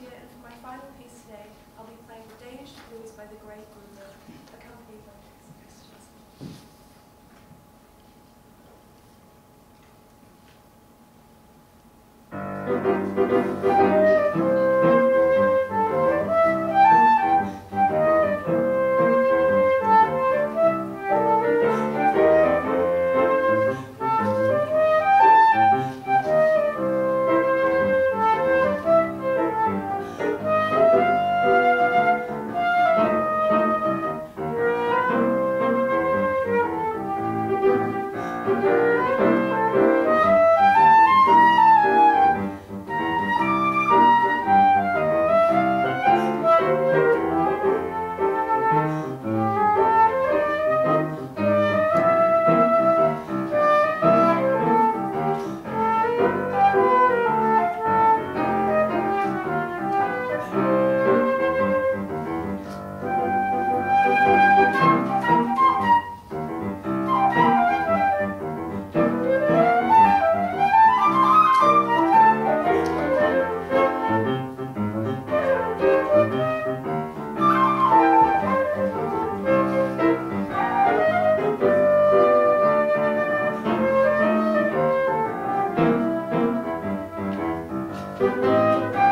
And for my final piece today, I'll be playing the Danish Blues by the great Gruber, accompanied by text messages. Música